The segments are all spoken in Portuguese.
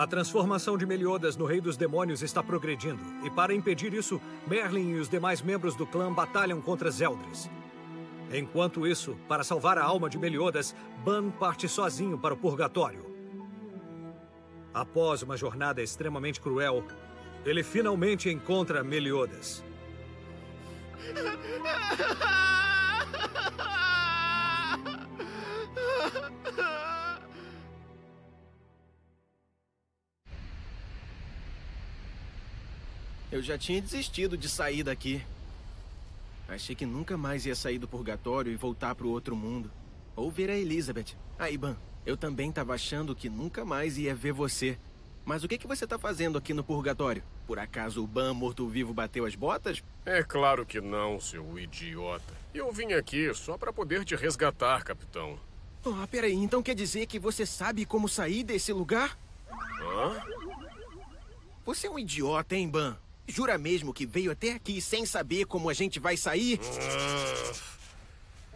A transformação de Meliodas no Rei dos Demônios está progredindo, e para impedir isso, Merlin e os demais membros do clã batalham contra Zeldris. Enquanto isso, para salvar a alma de Meliodas, Ban parte sozinho para o Purgatório. Após uma jornada extremamente cruel, ele finalmente encontra Meliodas. Eu já tinha desistido de sair daqui. Achei que nunca mais ia sair do purgatório e voltar para o outro mundo. Ou ver a Elizabeth. Aí, Ban, eu também estava achando que nunca mais ia ver você. Mas o que, que você está fazendo aqui no purgatório? Por acaso o Ban morto-vivo bateu as botas? É claro que não, seu idiota. Eu vim aqui só para poder te resgatar, capitão. Oh, peraí, então quer dizer que você sabe como sair desse lugar? Hã? Você é um idiota, hein, Ban? Jura mesmo que veio até aqui sem saber como a gente vai sair?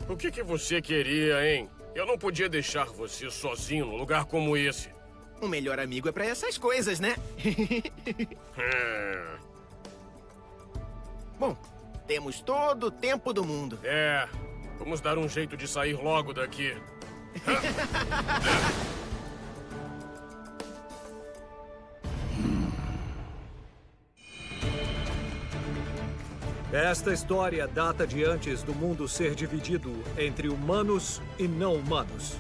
Ah, o que, que você queria, hein? Eu não podia deixar você sozinho num lugar como esse. O melhor amigo é pra essas coisas, né? É, Bom, temos todo o tempo do mundo. é, vamos dar um jeito de sair logo daqui. Esta história data de antes do mundo ser dividido entre humanos e não humanos.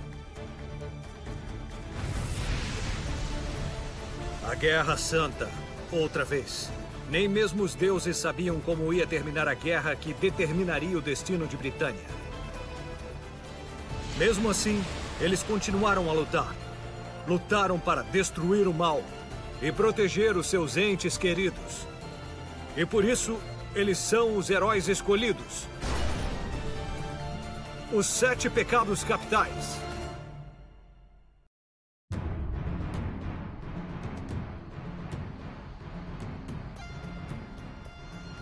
A Guerra Santa, outra vez. Nem mesmo os deuses sabiam como ia terminar a guerra que determinaria o destino de Britânia. Mesmo assim, eles continuaram a lutar. Lutaram para destruir o mal e proteger os seus entes queridos. E por isso, eles são os heróis escolhidos. Os sete pecados capitais.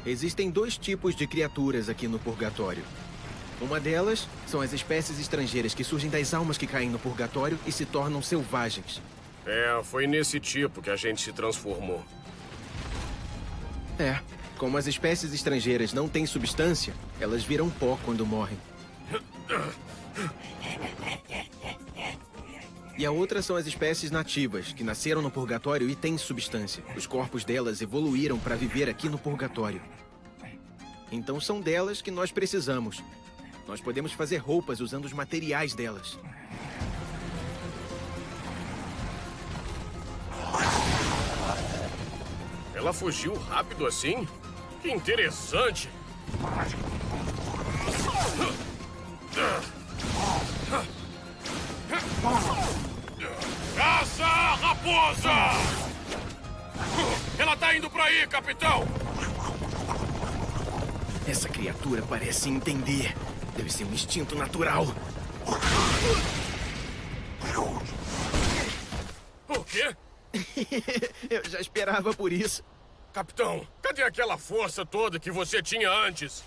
Existem dois tipos de criaturas aqui no purgatório. Uma delas são as espécies estrangeiras que surgem das almas que caem no purgatório e se tornam selvagens. É, foi nesse tipo que a gente se transformou. É, como as espécies estrangeiras não têm substância, elas viram pó quando morrem. E a outra são as espécies nativas, que nasceram no purgatório e têm substância. Os corpos delas evoluíram para viver aqui no purgatório. Então são delas que nós precisamos. Nós podemos fazer roupas usando os materiais delas. Ela fugiu rápido assim? Que interessante! Caça a raposa! Ela tá indo pra aí, capitão! Essa criatura parece entender. Deve ser um instinto natural. O quê? Eu já esperava por isso. Capitão, cadê aquela força toda que você tinha antes?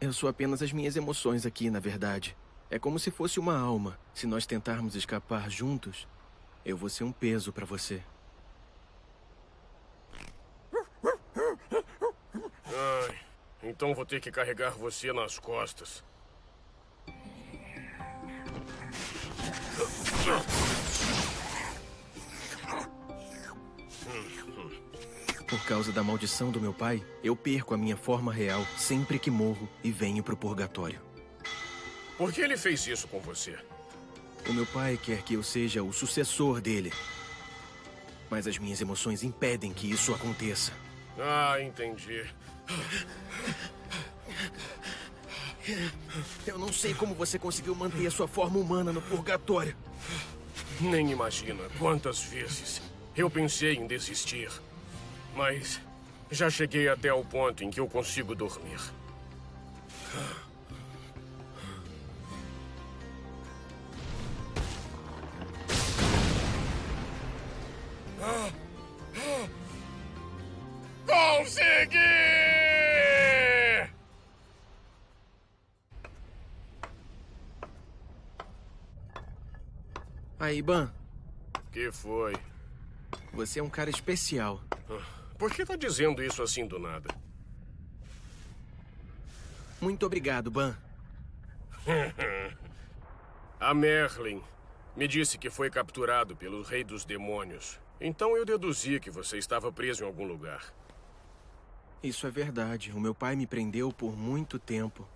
Eu sou apenas as minhas emoções aqui, na verdade. É como se fosse uma alma. Se nós tentarmos escapar juntos, eu vou ser um peso pra você. Ai, então vou ter que carregar você nas costas. Causa da maldição do meu pai, eu perco a minha forma real sempre que morro e venho pro purgatório. Por que ele fez isso com você? O meu pai quer que eu seja o sucessor dele. Mas as minhas emoções impedem que isso aconteça. Ah, entendi. Eu não sei como você conseguiu manter a sua forma humana no purgatório. Nem imagina quantas vezes eu pensei em desistir. Mas já cheguei até o ponto em que eu consigo dormir. Consegui! Aí, Ban, Que foi? Você é um cara especial. Por que tá dizendo isso assim do nada? Muito obrigado, Ban. A Merlin me disse que foi capturado pelo Rei dos Demônios. Então eu deduzi que você estava preso em algum lugar. Isso é verdade. O meu pai me prendeu por muito tempo.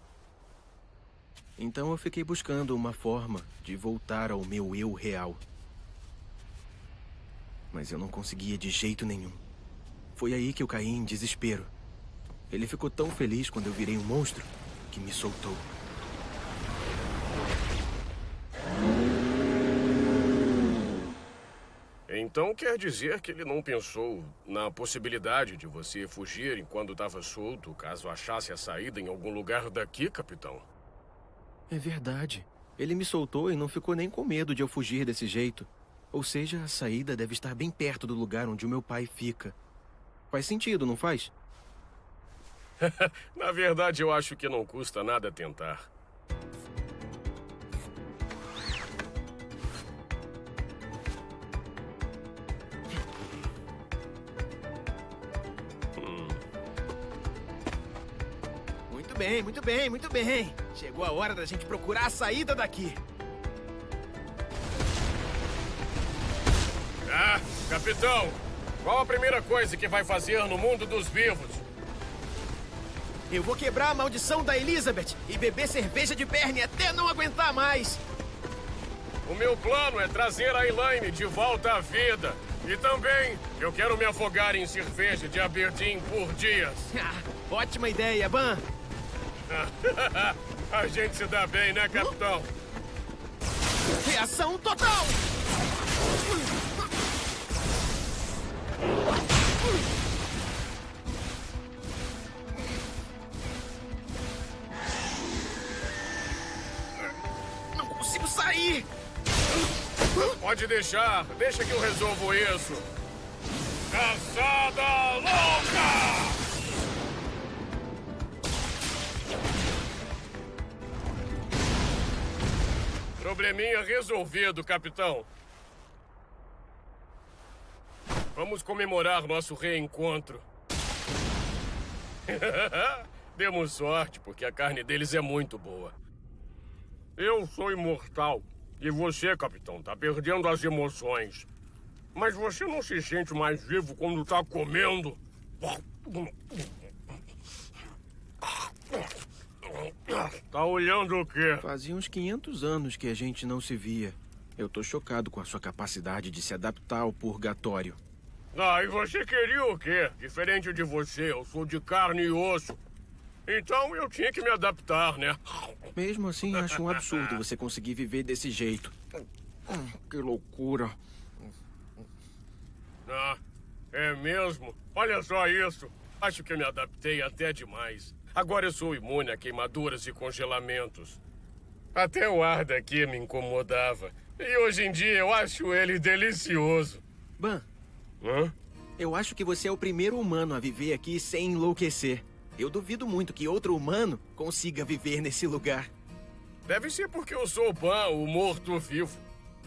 Então eu fiquei buscando uma forma de voltar ao meu eu real. Mas eu não conseguia de jeito nenhum. Foi aí que eu caí em desespero. Ele ficou tão feliz quando eu virei um monstro que me soltou. Então quer dizer que ele não pensou na possibilidade de você fugir enquanto estava solto, caso achasse a saída em algum lugar daqui, capitão? É verdade. Ele me soltou e não ficou nem com medo de eu fugir desse jeito. Ou seja, a saída deve estar bem perto do lugar onde o meu pai fica. Faz sentido, não faz? Na verdade, eu acho que não custa nada tentar. Muito bem, muito bem, muito bem. Chegou a hora da gente procurar a saída daqui. Ah, capitão! Qual a primeira coisa que vai fazer no mundo dos vivos? Eu vou quebrar a maldição da Elizabeth e beber cerveja de Berne até não aguentar mais. O meu plano é trazer a Elaine de volta à vida. E também, eu quero me afogar em cerveja de Aberdeen por dias. Ah, ótima ideia, Ban. a gente se dá bem, né, capitão? Reação total! Não consigo sair! Pode deixar. Deixa que eu resolvo isso. Caçada louca! Probleminha resolvido, capitão. Vamos comemorar nosso reencontro. Demos sorte, porque a carne deles é muito boa. Eu sou imortal. E você, capitão, tá perdendo as emoções. Mas você não se sente mais vivo quando tá comendo? Tá olhando o quê? Fazia uns 500 anos que a gente não se via. Eu tô chocado com a sua capacidade de se adaptar ao purgatório. Ah, e você queria o quê? Diferente de você, eu sou de carne e osso. Então eu tinha que me adaptar, né? Mesmo assim, acho um absurdo você conseguir viver desse jeito. Hum, Que loucura. Ah, é mesmo? Olha só isso. Acho que eu me adaptei até demais. Agora eu sou imune a queimaduras e congelamentos. Até o ar daqui me incomodava. E hoje em dia eu acho ele delicioso. Ban, Hã? eu acho que você é o primeiro humano a viver aqui sem enlouquecer. Eu duvido muito que outro humano consiga viver nesse lugar. Deve ser porque eu sou o Pan, o morto-vivo.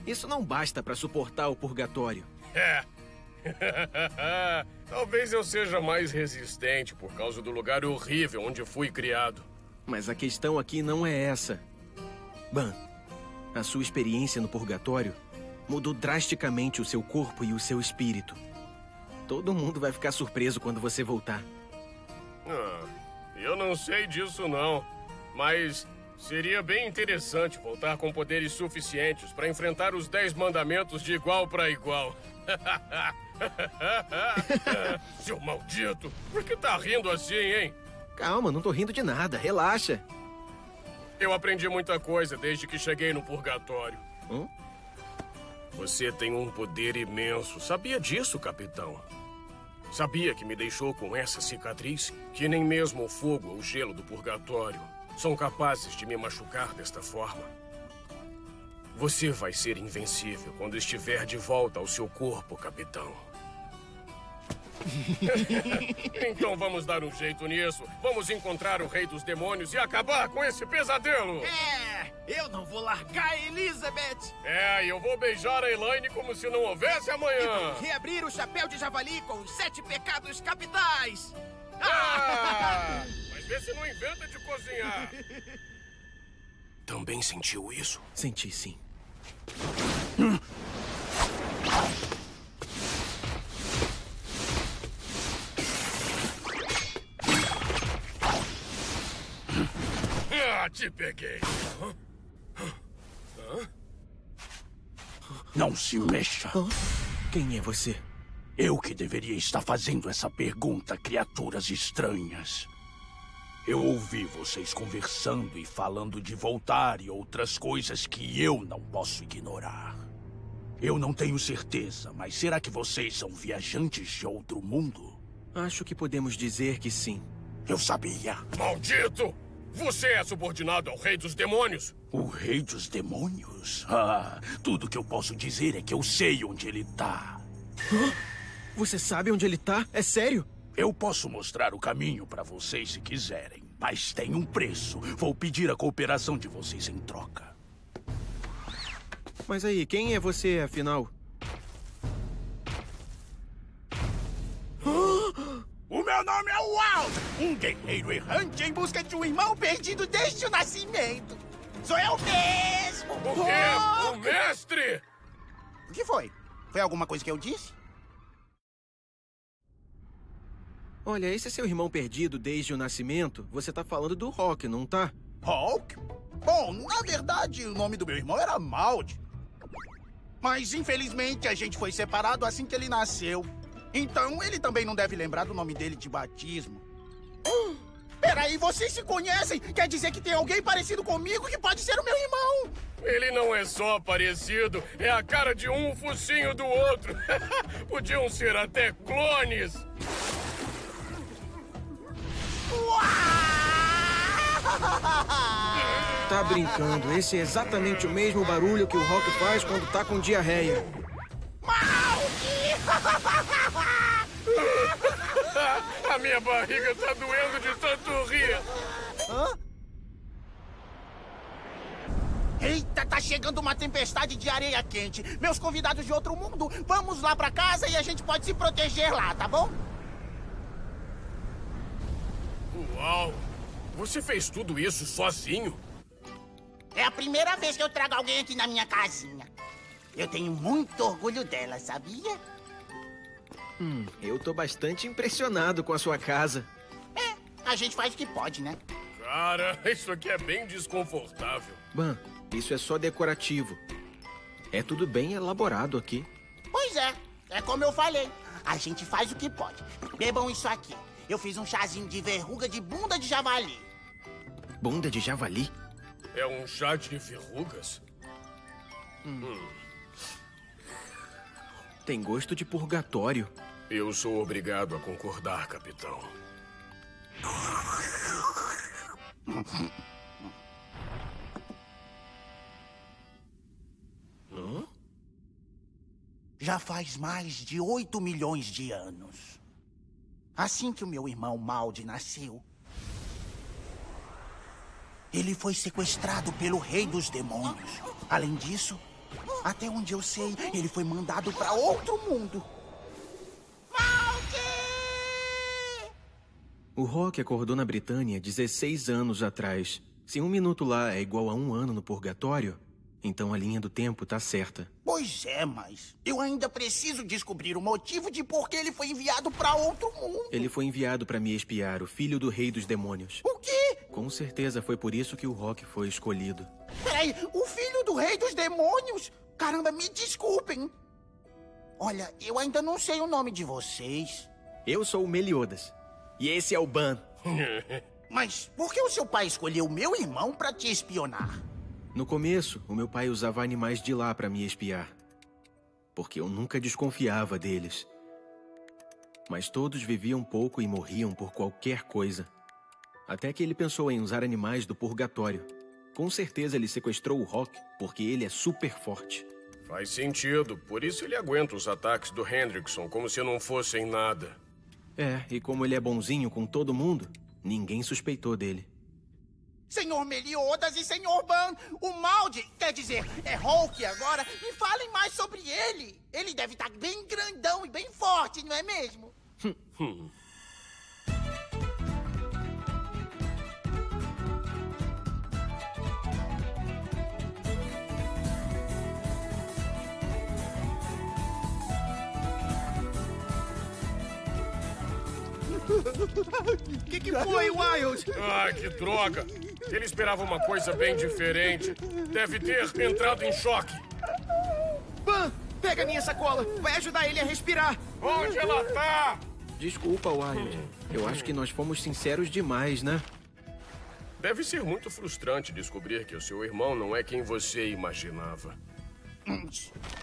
Isso não basta para suportar o purgatório. É. Talvez eu seja mais resistente por causa do lugar horrível onde fui criado. Mas a questão aqui não é essa. Ban, a sua experiência no purgatório mudou drasticamente o seu corpo e o seu espírito. Todo mundo vai ficar surpreso quando você voltar. Ah, eu não sei disso não, mas seria bem interessante voltar com poderes suficientes para enfrentar os Dez Mandamentos de igual para igual. Seu maldito, por que tá rindo assim, hein? Calma, não tô rindo de nada, relaxa. Eu aprendi muita coisa desde que cheguei no purgatório. Hã? Você tem um poder imenso. Sabia disso, capitão? Sabia que me deixou com essa cicatriz? Que nem mesmo o fogo ou o gelo do purgatório são capazes de me machucar desta forma. Você vai ser invencível quando estiver de volta ao seu corpo, capitão. então vamos dar um jeito nisso. Vamos encontrar o Rei dos Demônios e acabar com esse pesadelo. É, Eu não vou largar a Elizabeth! É, e eu vou beijar a Elaine como se não houvesse amanhã! E reabrir o chapéu de javali com os sete pecados capitais! Ah, mas vê se não inventa de cozinhar! Também sentiu isso? Senti sim. Ah, te peguei! Não se mexa. Quem é você? Eu que deveria estar fazendo essa pergunta, criaturas estranhas. Eu ouvi vocês conversando e falando de voltar e outras coisas que eu não posso ignorar. Eu não tenho certeza, mas será que vocês são viajantes de outro mundo? Acho que podemos dizer que sim. Eu sabia. Maldito! Você é subordinado ao Rei dos Demônios? O Rei dos Demônios? Ah, tudo que eu posso dizer é que eu sei onde ele tá. Você sabe onde ele tá? É sério? Eu posso mostrar o caminho para vocês se quiserem, mas tem um preço. Vou pedir a cooperação de vocês em troca. Mas aí, quem é você, afinal? Um guerreiro errante em busca de um irmão perdido desde o nascimento. Sou eu mesmo! O quê? O mestre? O que foi? Foi alguma coisa que eu disse? Olha, esse é seu irmão perdido desde o nascimento. Você tá falando do Rock, não tá? Hulk? Bom, na verdade, o nome do meu irmão era Maud. Mas, infelizmente, a gente foi separado assim que ele nasceu. Então, ele também não deve lembrar do nome dele de batismo. Peraí, vocês se conhecem? Quer dizer que tem alguém parecido comigo que pode ser o meu irmão? Ele não é só parecido, é a cara de um, o focinho do outro. Podiam ser até clones. Tá brincando. Esse é exatamente o mesmo barulho que o Rock faz quando tá com diarreia. A minha barriga tá doendo de tanto rir. Eita, tá chegando uma tempestade de areia quente. Meus convidados de outro mundo, vamos lá pra casa e a gente pode se proteger lá, tá bom? Uau! Você fez tudo isso sozinho? É a primeira vez que eu trago alguém aqui na minha casinha. Eu tenho muito orgulho dela, sabia? Hum, eu tô bastante impressionado com a sua casa. É, a gente faz o que pode, né? Cara, isso aqui é bem desconfortável. Ban, isso é só decorativo. É tudo bem elaborado aqui. Pois é, é como eu falei. A gente faz o que pode. Bebam isso aqui. Eu fiz um chazinho de verruga de bunda de javali. Bunda de javali? É um chá de verrugas? Tem gosto de purgatório. Eu sou obrigado a concordar, capitão. Já faz mais de 8 milhões de anos. Assim que o meu irmão Maldi nasceu, ele foi sequestrado pelo rei dos demônios. Além disso, até onde eu sei, ele foi mandado para outro mundo. Maldi! O Rock acordou na Britânia 16 anos atrás. Se um minuto lá é igual a um ano no purgatório, então a linha do tempo tá certa. Pois é, mas eu ainda preciso descobrir o motivo de por que ele foi enviado para outro mundo. Ele foi enviado para me espiar, o filho do rei dos demônios. O quê? Com certeza foi por isso que o Rock foi escolhido. Peraí, o filho do rei dos demônios? Caramba, me desculpem. Olha, eu ainda não sei o nome de vocês. Eu sou o Meliodas. E esse é o Ban. Mas por que o seu pai escolheu meu irmão para te espionar? No começo, o meu pai usava animais de lá para me espiar. Porque eu nunca desconfiava deles. Mas todos viviam pouco e morriam por qualquer coisa. Até que ele pensou em usar animais do purgatório. Com certeza ele sequestrou o Rock, porque ele é super forte. Faz sentido, por isso ele aguenta os ataques do Hendrickson como se não fossem nada. É, e como ele é bonzinho com todo mundo, ninguém suspeitou dele. Senhor Meliodas e Senhor Ban, o Maldi, quer dizer, é Hulk agora, me falem mais sobre ele. Ele deve estar bem grandão e bem forte, não é mesmo? O que, que foi, Wild? Ah, que droga! Ele esperava uma coisa bem diferente. Deve ter entrado em choque. Ban, pega minha sacola. Vai ajudar ele a respirar. Onde ela tá? Desculpa, Wild. Eu acho que nós fomos sinceros demais, né? Deve ser muito frustrante descobrir que o seu irmão não é quem você imaginava.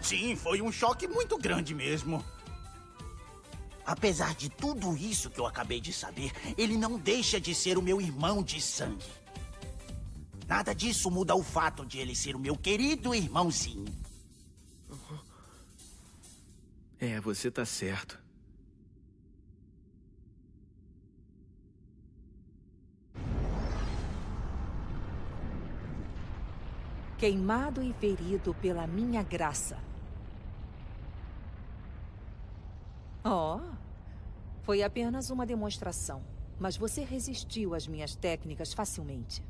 Sim, foi um choque muito grande mesmo. Apesar de tudo isso que eu acabei de saber, ele não deixa de ser o meu irmão de sangue. Nada disso muda o fato de ele ser o meu querido irmãozinho. É, você tá certo. queimado e ferido pela minha graça. Oh, foi apenas uma demonstração, mas você resistiu às minhas técnicas facilmente.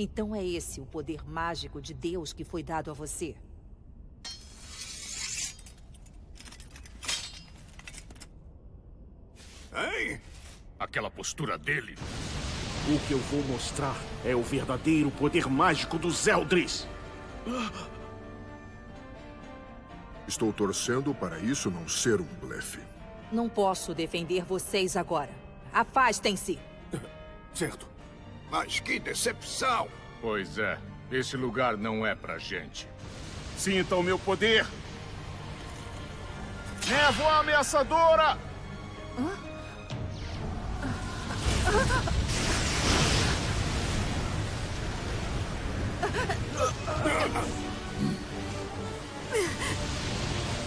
Então é esse o poder mágico de Deus que foi dado a você. Hein? Aquela postura dele. O que eu vou mostrar é o verdadeiro poder mágico dos Eldris. Estou torcendo para isso não ser um blefe. Não posso defender vocês agora. Afastem-se! Certo. Mas que decepção! Pois é, esse lugar não é pra gente. Sinta o meu poder! Névoa ameaçadora!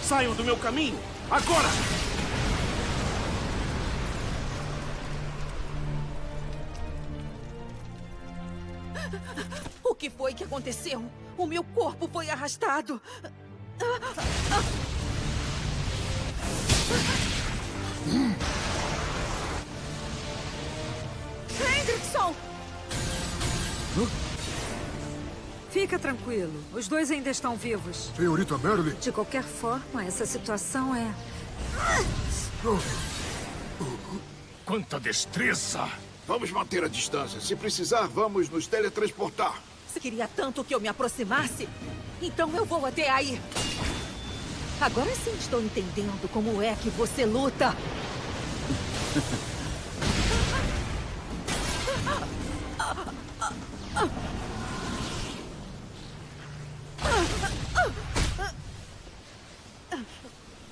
Saiam do meu caminho! Agora! Que foi que aconteceu? O meu corpo foi arrastado. Hendrickson! Fica tranquilo, os dois ainda estão vivos. Senhorita Merlin, De qualquer forma, essa situação é. Quanta destreza! Vamos manter a distância. Se precisar, vamos nos teletransportar. Você queria tanto que eu me aproximasse? Então eu vou até aí. Agora sim estou entendendo como é que você luta.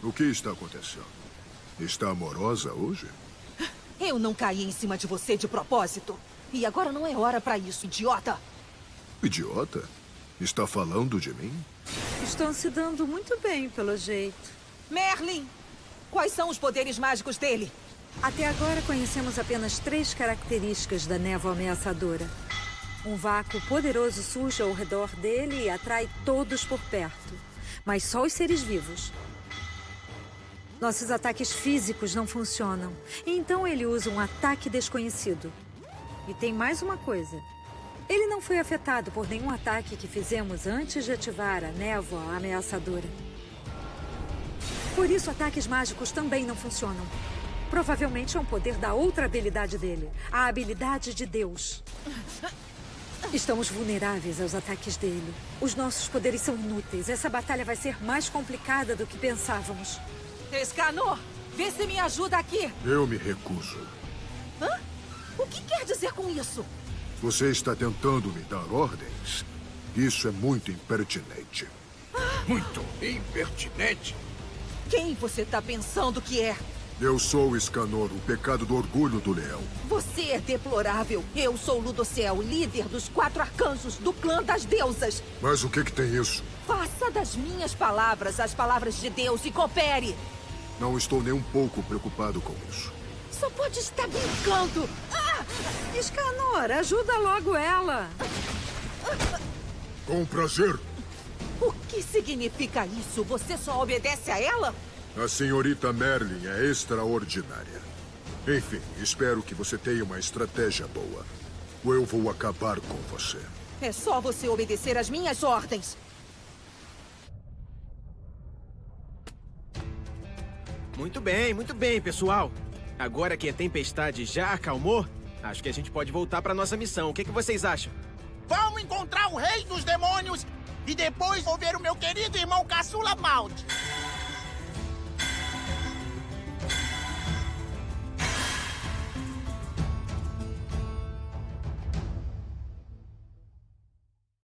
o que está acontecendo? Está amorosa hoje? Eu não caí em cima de você de propósito. E agora não é hora pra isso, idiota. Idiota? Está falando de mim? Estão se dando muito bem, pelo jeito. Merlin! Quais são os poderes mágicos dele? Até agora conhecemos apenas três características da névoa ameaçadora. Um vácuo poderoso surge ao redor dele e atrai todos por perto. Mas só os seres vivos. Nossos ataques físicos não funcionam. Então ele usa um ataque desconhecido. E tem mais uma coisa. Ele não foi afetado por nenhum ataque que fizemos antes de ativar a névoa ameaçadora. Por isso, ataques mágicos também não funcionam. Provavelmente é um poder da outra habilidade dele a habilidade de Deus. Estamos vulneráveis aos ataques dele. Os nossos poderes são inúteis. Essa batalha vai ser mais complicada do que pensávamos. Escanor, vê se me ajuda aqui. Eu me recuso. Hã? O que quer dizer com isso? Você está tentando me dar ordens? Isso é muito impertinente. Muito impertinente. Quem você tá pensando que é? Eu sou Escanor, o pecado do orgulho do leão. Você é deplorável. Eu sou Ludocel, líder dos quatro arcanjos do clã das deusas. Mas o que que tem isso? Faça das minhas palavras as palavras de Deus e coopere. Não estou nem um pouco preocupado com isso. Só pode estar brincando. Ah! Escanor, ajuda logo ela. Com prazer. O que significa isso? Você só obedece a ela? A senhorita Merlin é extraordinária. Enfim, espero que você tenha uma estratégia boa. Ou eu vou acabar com você. É só você obedecer às minhas ordens. Muito bem, muito bem, pessoal. Agora que a tempestade já acalmou, acho que a gente pode voltar para nossa missão. O que, que vocês acham? Vamos encontrar o rei dos demônios e depois vou ver o meu querido irmão caçula Maud.